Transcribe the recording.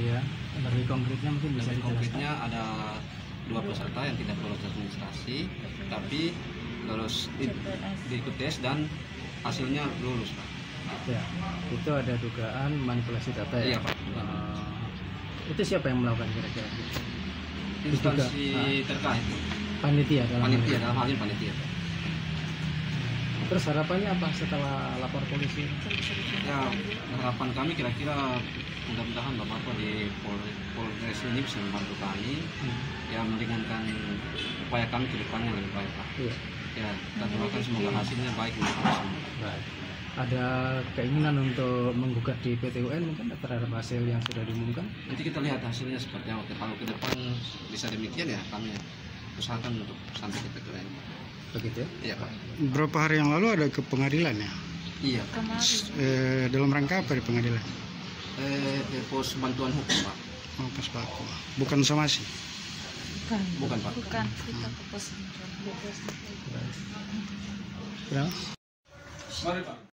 Iya. Lebih konkretnya mungkin bisa Lebih dijelaskan. konkretnya ada dua peserta yang tidak lolos administrasi, tapi lolos di, diikut tes dan hasilnya lulus Pak. Ya, itu ada dugaan manipulasi data ya. Iya Pak. Eh, itu siapa yang melakukan kira-kira? Instansi Juga, terkait, Panitia dalam hal panitia ini. dalam hal ini panitia. Pak. Terus harapannya apa setelah lapor polisi? Ya harapan kami kira-kira mudah-mudahan Bapak di Pol- Polres ini bisa membantu kami Hmm. ya meringankan upaya kami ke depannya lebih baik Pak. Iya. Ya kita doakan semoga hasilnya baik untuk semua. Baik. Ada keinginan untuk menggugat di PT UN mungkin terhadap hasil yang sudah diumumkan? Nanti kita lihat hasilnya seperti apa. Kalau ke depan bisa demikian ya kami usahakan untuk sampai ke PTN. Begitu ya? Iya Pak. Berapa hari yang lalu ada ke pengadilan ya? Iya. Eh, dalam rangka apa di pengadilan? Eh, eh, pos bantuan hukum Pak. Oh, pas baku. Bukan somasi. Bukan. Bukan Pak. Bukan. Kita ke pos. Berapa? Mari Pak.